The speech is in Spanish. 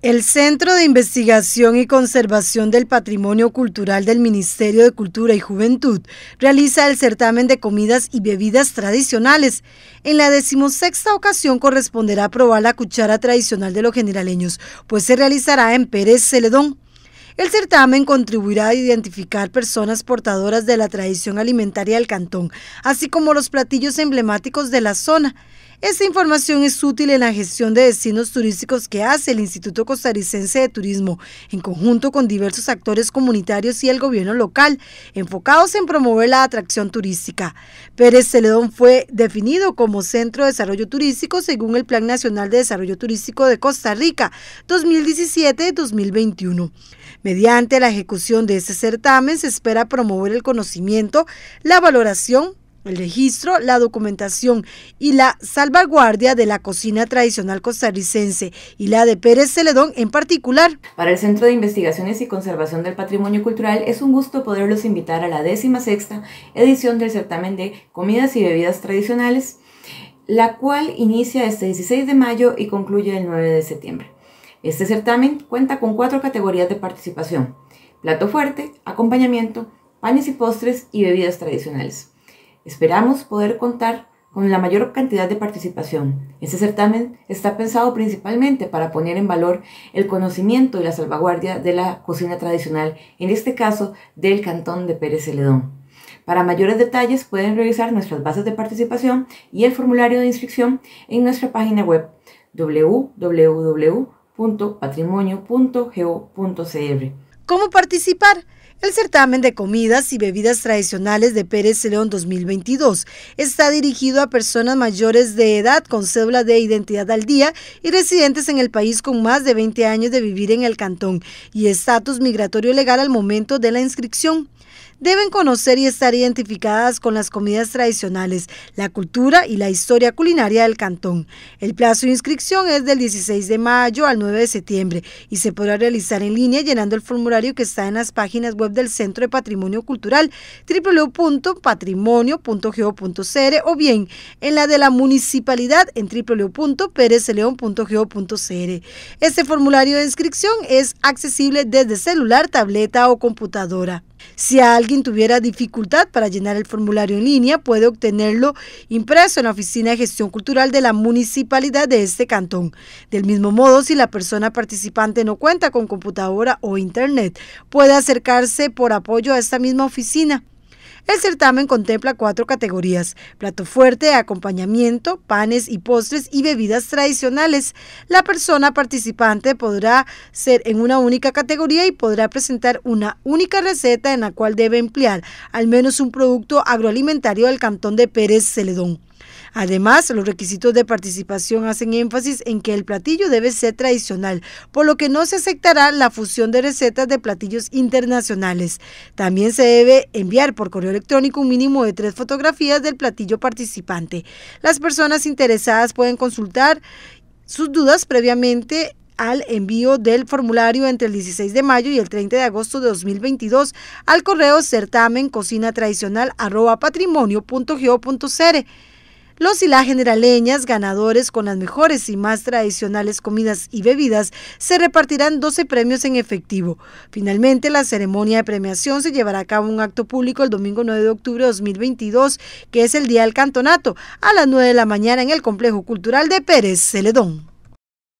El Centro de Investigación y Conservación del Patrimonio Cultural del Ministerio de Cultura y Juventud realiza el certamen de comidas y bebidas tradicionales. En la decimosexta ocasión corresponderá probar la cuchara tradicional de los generaleños, pues se realizará en Pérez Celedón. El certamen contribuirá a identificar personas portadoras de la tradición alimentaria del cantón, así como los platillos emblemáticos de la zona. Esta información es útil en la gestión de destinos turísticos que hace el Instituto Costarricense de Turismo, en conjunto con diversos actores comunitarios y el gobierno local, enfocados en promover la atracción turística. Pérez Celedón fue definido como Centro de Desarrollo Turístico según el Plan Nacional de Desarrollo Turístico de Costa Rica 2017-2021. Mediante la ejecución de este certamen se espera promover el conocimiento, la valoración, el registro, la documentación y la salvaguardia de la cocina tradicional costarricense y la de Pérez Celedón en particular. Para el Centro de Investigaciones y Conservación del Patrimonio Cultural es un gusto poderlos invitar a la décima sexta edición del certamen de comidas y bebidas tradicionales, la cual inicia este 16 de mayo y concluye el 9 de septiembre. Este certamen cuenta con cuatro categorías de participación, plato fuerte, acompañamiento, panes y postres y bebidas tradicionales. Esperamos poder contar con la mayor cantidad de participación. Este certamen está pensado principalmente para poner en valor el conocimiento y la salvaguardia de la cocina tradicional, en este caso del Cantón de Pérez Celedón. Para mayores detalles pueden revisar nuestras bases de participación y el formulario de inscripción en nuestra página web www.patrimonio.go.cr. ¿Cómo participar? El certamen de comidas y bebidas tradicionales de Pérez León 2022 está dirigido a personas mayores de edad con cédula de identidad al día y residentes en el país con más de 20 años de vivir en el cantón y estatus migratorio legal al momento de la inscripción deben conocer y estar identificadas con las comidas tradicionales, la cultura y la historia culinaria del cantón. El plazo de inscripción es del 16 de mayo al 9 de septiembre y se podrá realizar en línea llenando el formulario que está en las páginas web del Centro de Patrimonio Cultural www.patrimonio.geo.cr o bien en la de la municipalidad en www.perezleon.geo.cr. Este formulario de inscripción es accesible desde celular, tableta o computadora. Si alguien tuviera dificultad para llenar el formulario en línea, puede obtenerlo impreso en la Oficina de Gestión Cultural de la Municipalidad de este cantón. Del mismo modo, si la persona participante no cuenta con computadora o internet, puede acercarse por apoyo a esta misma oficina. El certamen contempla cuatro categorías, plato fuerte, acompañamiento, panes y postres y bebidas tradicionales. La persona participante podrá ser en una única categoría y podrá presentar una única receta en la cual debe emplear al menos un producto agroalimentario del cantón de Pérez Celedón. Además, los requisitos de participación hacen énfasis en que el platillo debe ser tradicional, por lo que no se aceptará la fusión de recetas de platillos internacionales. También se debe enviar por correo electrónico un mínimo de tres fotografías del platillo participante. Las personas interesadas pueden consultar sus dudas previamente al envío del formulario entre el 16 de mayo y el 30 de agosto de 2022 al correo certamen cocina tradicional arroba los y las generaleñas ganadores con las mejores y más tradicionales comidas y bebidas se repartirán 12 premios en efectivo. Finalmente, la ceremonia de premiación se llevará a cabo un acto público el domingo 9 de octubre de 2022, que es el día del cantonato, a las 9 de la mañana en el Complejo Cultural de Pérez Celedón.